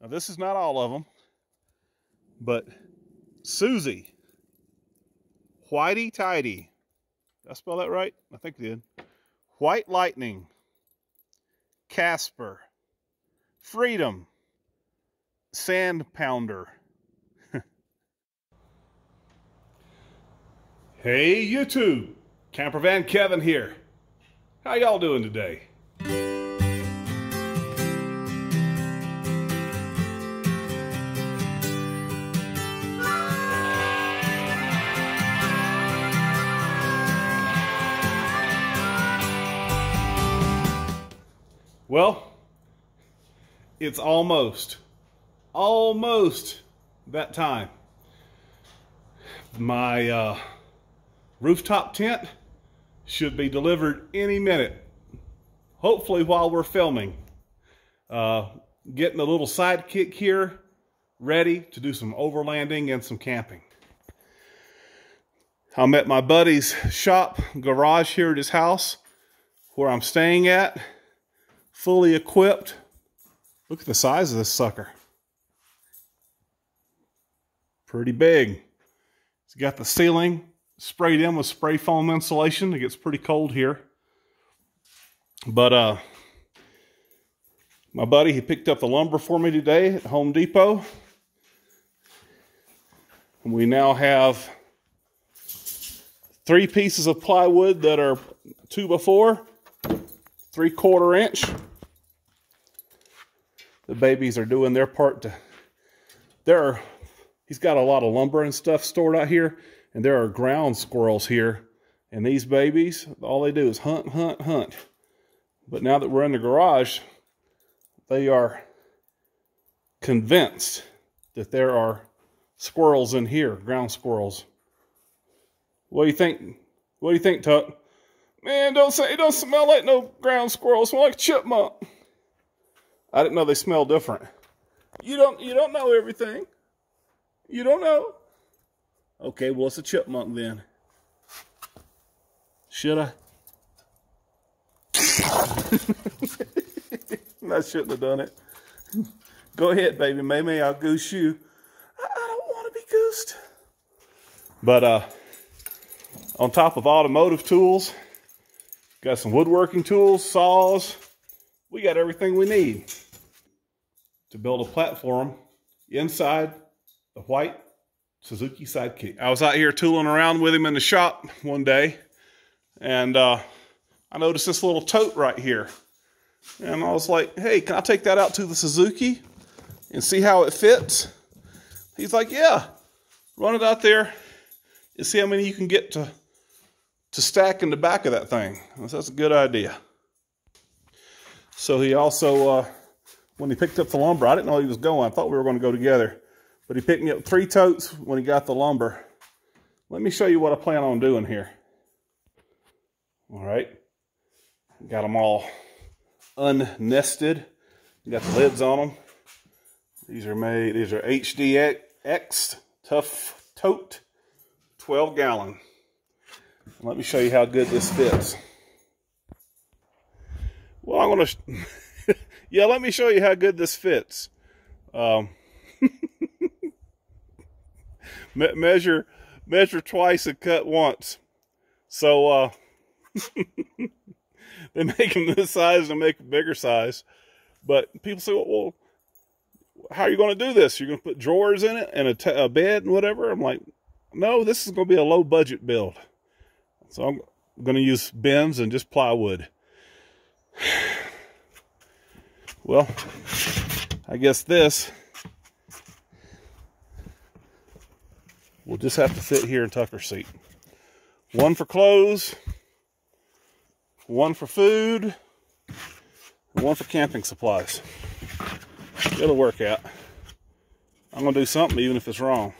Now, this is not all of them, but Susie, Whitey Tidy. Did I spell that right? I think I did. White Lightning, Casper, Freedom, Sand Pounder. hey YouTube, Campervan Kevin here. How y'all doing today? Well, it's almost, almost that time. My uh, rooftop tent should be delivered any minute. Hopefully while we're filming. Uh, getting a little sidekick here ready to do some overlanding and some camping. I'm at my buddy's shop garage here at his house where I'm staying at fully equipped. Look at the size of this sucker. Pretty big. It's got the ceiling sprayed in with spray foam insulation. It gets pretty cold here. But uh, my buddy, he picked up the lumber for me today at Home Depot. And we now have three pieces of plywood that are two by four, three quarter inch. The babies are doing their part to there are he's got a lot of lumber and stuff stored out here and there are ground squirrels here. And these babies all they do is hunt hunt hunt. But now that we're in the garage they are convinced that there are squirrels in here ground squirrels. What do you think what do you think tuck man don't say it don't smell like no ground squirrels smell like chipmunk I didn't know they smell different. You don't you don't know everything. You don't know. Okay, well it's a chipmunk then. Should I? I shouldn't have done it. Go ahead, baby. Maybe I'll goose you. I, I don't want to be goosed. But uh, on top of automotive tools, got some woodworking tools, saws. We got everything we need to build a platform inside the white Suzuki Sidekick. I was out here tooling around with him in the shop one day, and uh, I noticed this little tote right here. And I was like, hey, can I take that out to the Suzuki and see how it fits? He's like, yeah, run it out there and see how many you can get to, to stack in the back of that thing. That's a good idea. So he also uh, when he picked up the lumber. I didn't know he was going. I thought we were going to go together. But he picked me up three totes when he got the lumber. Let me show you what I plan on doing here. All right. Got them all unnested. Got the lids on them. These are made, these are HDX Tough Tote 12 gallon. Let me show you how good this fits. Well, I'm going to yeah, let me show you how good this fits. Um, me measure, measure twice and cut once. So, uh, they make them this size and make a bigger size. But people say, well, well how are you going to do this? You're going to put drawers in it and a, a bed and whatever? I'm like, no, this is going to be a low budget build. So I'm going to use bins and just plywood. Well, I guess this will just have to fit here in Tucker's seat. One for clothes, one for food, one for camping supplies. It'll work out. I'm going to do something even if it's wrong.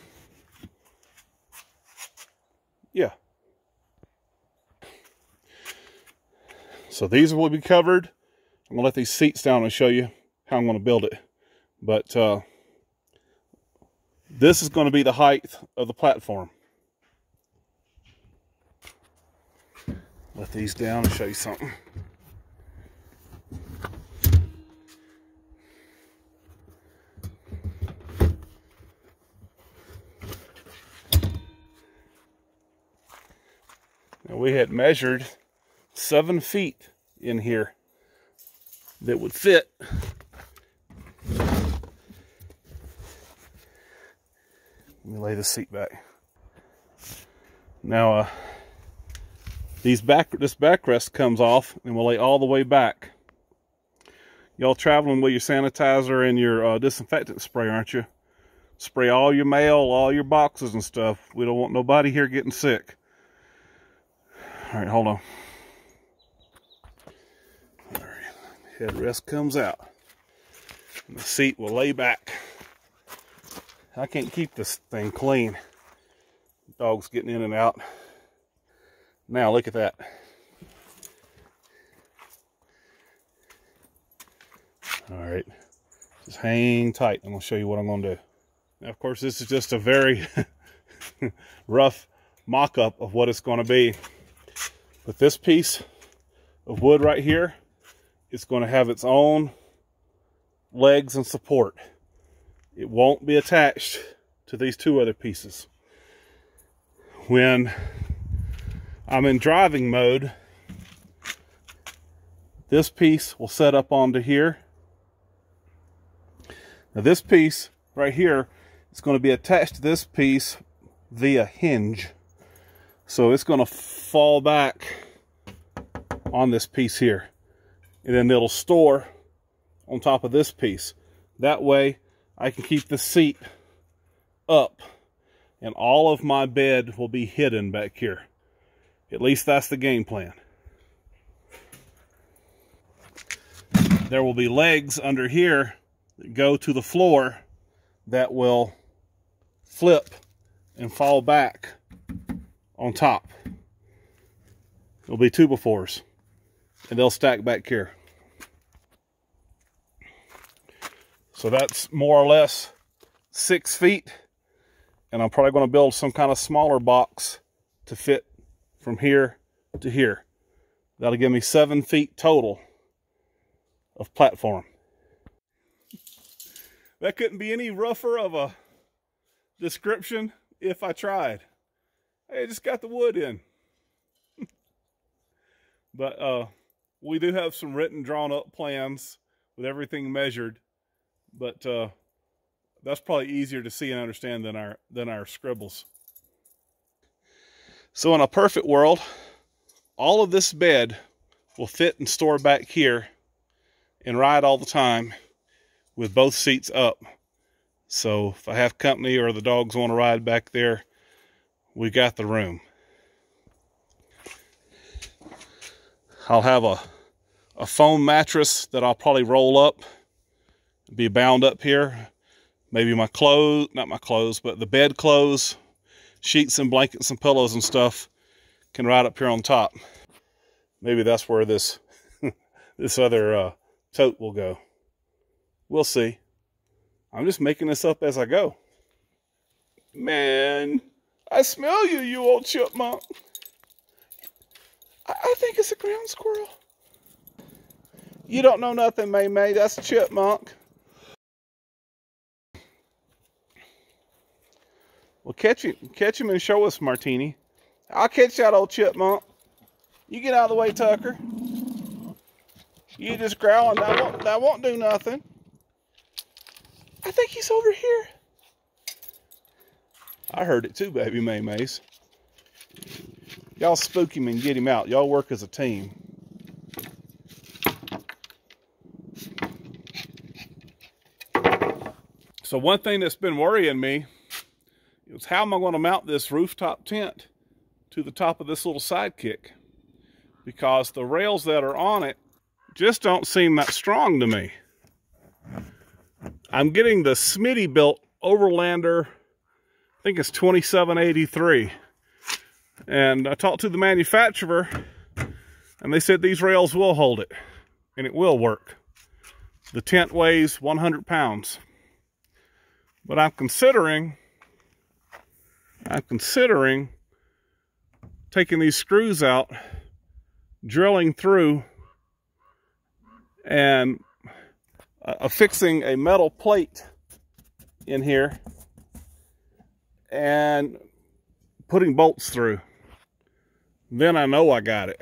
Yeah. So these will be covered. I'm going to let these seats down and show you how I'm going to build it. But uh, this is going to be the height of the platform. Let these down and show you something. Now we had measured seven feet in here that would fit. Let me lay the seat back. Now, uh, these back this backrest comes off and we'll lay all the way back. Y'all traveling with your sanitizer and your uh, disinfectant spray, aren't you? Spray all your mail, all your boxes and stuff. We don't want nobody here getting sick. All right, hold on. All right, headrest comes out. And the seat will lay back. I can't keep this thing clean. Dog's getting in and out. Now look at that. All right, just hang tight. I'm gonna show you what I'm gonna do. Now, of course, this is just a very rough mock-up of what it's gonna be. But this piece of wood right here is gonna have its own legs and support. It won't be attached to these two other pieces. When I'm in driving mode, this piece will set up onto here now this piece right here is going to be attached to this piece via hinge. So it's going to fall back on this piece here. And then it'll store on top of this piece. That way I can keep the seat up and all of my bed will be hidden back here. At least that's the game plan. There will be legs under here that go to the floor that will flip and fall back on top. It'll be two by fours and they'll stack back here. So that's more or less six feet. And I'm probably going to build some kind of smaller box to fit from here to here. That'll give me seven feet total of platform. That couldn't be any rougher of a description if I tried. I just got the wood in. but uh, we do have some written, drawn up plans with everything measured. But uh, that's probably easier to see and understand than our than our scribbles. So in a perfect world, all of this bed will fit and store back here and ride all the time with both seats up. So if I have company or the dogs want to ride back there, we got the room. I'll have a, a foam mattress that I'll probably roll up, be bound up here. Maybe my clothes, not my clothes, but the bed clothes, sheets and blankets and pillows and stuff can ride up here on top. Maybe that's where this this other uh, tote will go. We'll see. I'm just making this up as I go. Man, I smell you, you old chipmunk. I, I think it's a ground squirrel. You don't know nothing, MaeMae. That's a chipmunk. Catch him, catch him and show us, Martini. I'll catch that old chipmunk. You get out of the way, Tucker. You just growling. That won't, that won't do nothing. I think he's over here. I heard it too, baby MaeMaes. Y'all spook him and get him out. Y'all work as a team. So one thing that's been worrying me is how am I going to mount this rooftop tent to the top of this little sidekick? Because the rails that are on it just don't seem that strong to me. I'm getting the Smitty Smittybilt Overlander, I think it's 2783. And I talked to the manufacturer, and they said these rails will hold it, and it will work. The tent weighs 100 pounds. But I'm considering, I'm considering taking these screws out, drilling through, and uh, affixing a metal plate in here and putting bolts through. then I know I got it.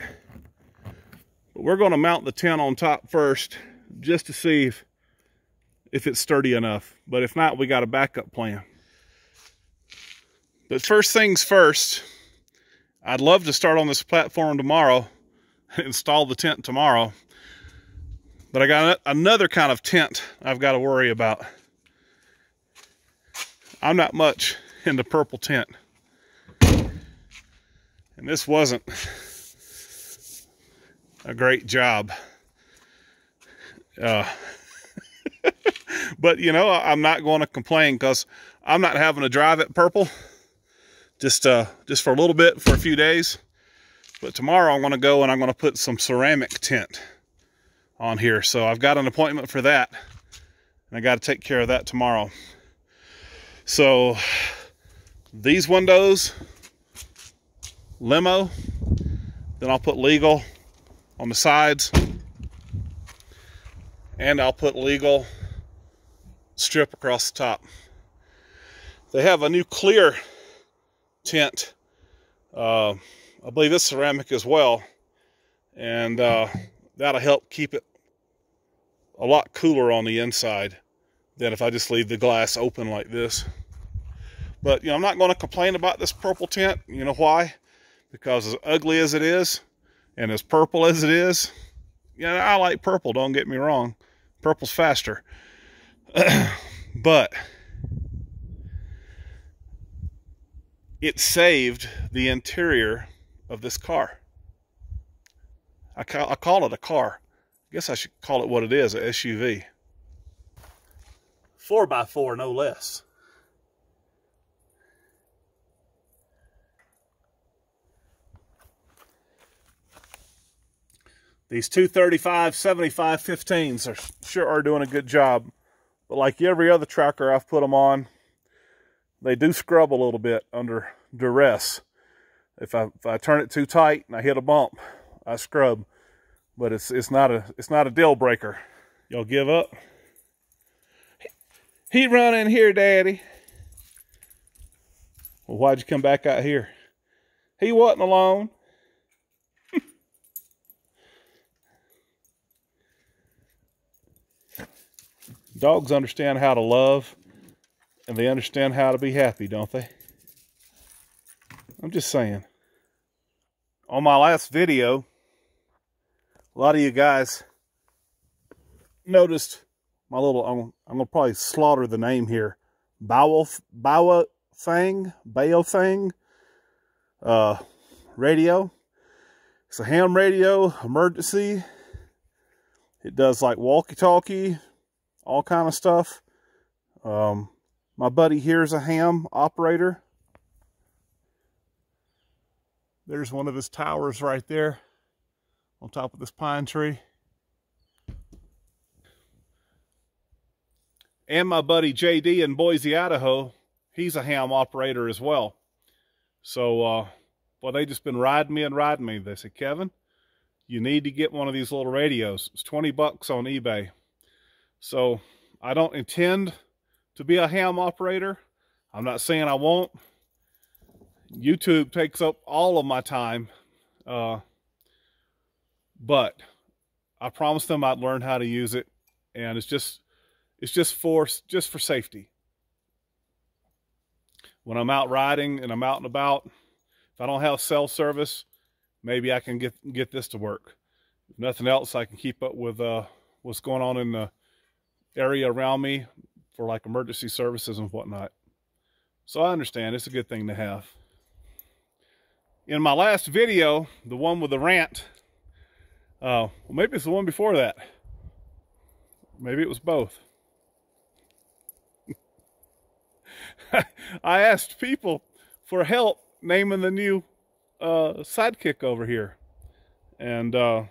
But we're going to mount the tent on top first just to see if, if it's sturdy enough. But if not, we got a backup plan. But first things first, I'd love to start on this platform tomorrow, install the tent tomorrow. But I got another kind of tent I've got to worry about. I'm not much in the purple tent. And this wasn't a great job. Uh, but, you know, I'm not going to complain because I'm not having to drive it purple. Just, uh, just for a little bit, for a few days. But tomorrow I'm going to go and I'm going to put some ceramic tint on here. So I've got an appointment for that. And I got to take care of that tomorrow. So these windows, limo, then I'll put legal on the sides and I'll put legal strip across the top. They have a new clear tint. Uh, I believe it's ceramic as well. And uh, that'll help keep it a lot cooler on the inside than if I just leave the glass open like this. But, you know, I'm not going to complain about this purple tint. You know why? Because as ugly as it is and as purple as it is, you know, I like purple, don't get me wrong. Purple's faster. but it saved the interior of this car. I call, I call it a car. I guess I should call it what it is, a SUV. 4x4, no less. These 235 75 15s are sure are doing a good job. But like every other tracker I've put them on, they do scrub a little bit under duress. If I, if I turn it too tight and I hit a bump, I scrub. But it's it's not a it's not a deal breaker. Y'all give up? He run in here, Daddy. Well, why'd you come back out here? He wasn't alone. Dogs understand how to love and they understand how to be happy, don't they? I'm just saying. On my last video, a lot of you guys noticed my little, I'm, I'm going to probably slaughter the name here. Bawa, Bawa Thing, Bayo Thing, uh, radio. It's a ham radio, emergency. It does like walkie-talkie, all kind of stuff. Um, my buddy here's a ham operator. There's one of his towers right there on top of this pine tree. And my buddy JD in Boise, Idaho, he's a ham operator as well. So, uh, well, they just been riding me and riding me. They said, Kevin, you need to get one of these little radios. It's 20 bucks on eBay. So I don't intend to be a ham operator. I'm not saying I won't. YouTube takes up all of my time. Uh, but I promised them I'd learn how to use it. And it's just, it's just for, just for safety. When I'm out riding and I'm out and about, if I don't have cell service, maybe I can get, get this to work. If nothing else, I can keep up with uh, what's going on in the area around me for like emergency services and whatnot. So I understand it's a good thing to have. In my last video, the one with the rant, uh, well, maybe it's the one before that. Maybe it was both. I asked people for help naming the new uh, sidekick over here. And uh,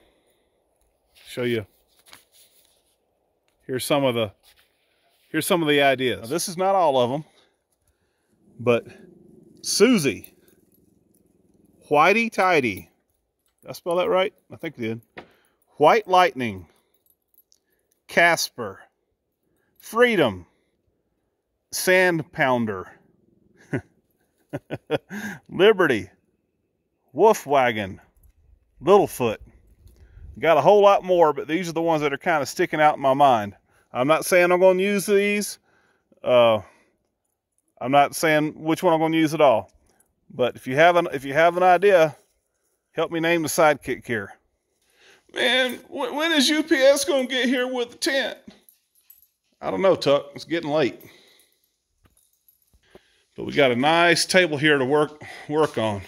show you here's some of the here's some of the ideas. Now, this is not all of them, but Susie, Whitey Tidy. Did I spell that right? I think I did. White Lightning, Casper, Freedom, Sand Pounder, Liberty, Wolf Wagon, Littlefoot. Got a whole lot more, but these are the ones that are kind of sticking out in my mind. I'm not saying I'm going to use these. Uh, I'm not saying which one I'm going to use at all. But if you have an if you have an idea, help me name the sidekick here. Man, when is UPS going to get here with the tent? I don't know, Tuck. It's getting late. But we got a nice table here to work work on.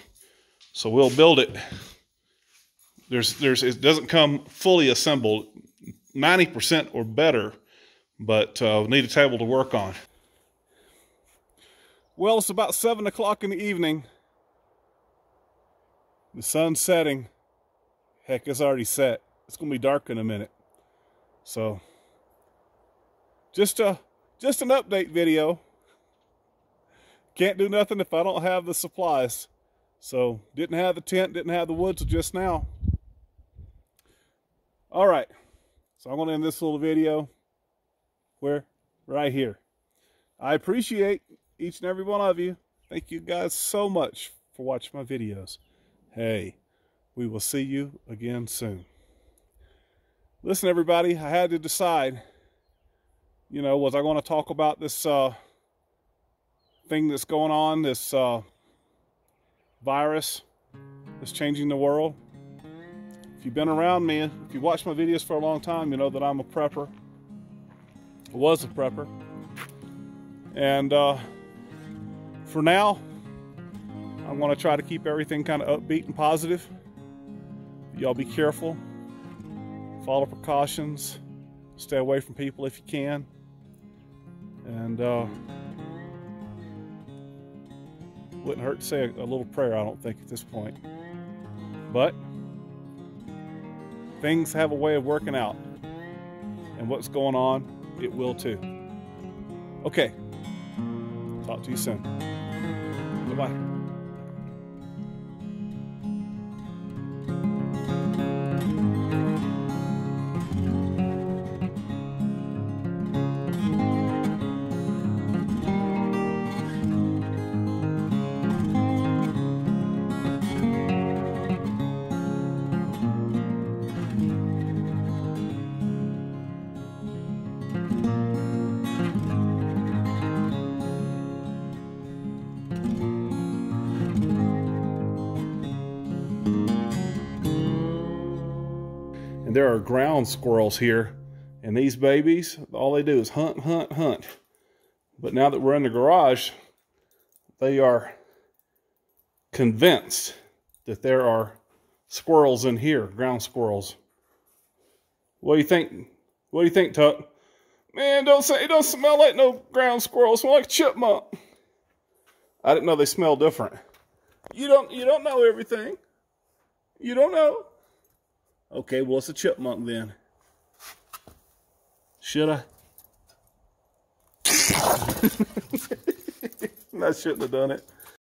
So we'll build it. There's there's it doesn't come fully assembled, 90% or better, but uh, we need a table to work on. Well, it's about seven o'clock in the evening. The sun's setting. Heck, it's already set. It's gonna be dark in a minute. So just a just an update video. Can't do nothing if I don't have the supplies. So didn't have the tent, didn't have the wood till just now. All right, so I'm gonna end this little video where right here. I appreciate each and every one of you. Thank you guys so much for watching my videos. Hey, we will see you again soon. Listen, everybody, I had to decide you know, was I going to talk about this uh, thing that's going on, this uh, virus that's changing the world? If you've been around me, if you watched my videos for a long time, you know that I'm a prepper. Was a prepper. And uh, for now, I'm to try to keep everything kind of upbeat and positive. Y'all be careful. Follow precautions. Stay away from people if you can. And uh, wouldn't hurt to say a, a little prayer, I don't think, at this point. But things have a way of working out. And what's going on, it will too. Okay. Talk to you soon. Goodbye. There are ground squirrels here. And these babies, all they do is hunt, hunt, hunt. But now that we're in the garage, they are convinced that there are squirrels in here, ground squirrels. What do you think? What do you think, Tuck? Man, don't say it don't smell like no ground squirrels. Smell like chipmunk. I didn't know they smell different. You don't you don't know everything. You don't know. Okay, well, it's a chipmunk then. Should I? I shouldn't have done it.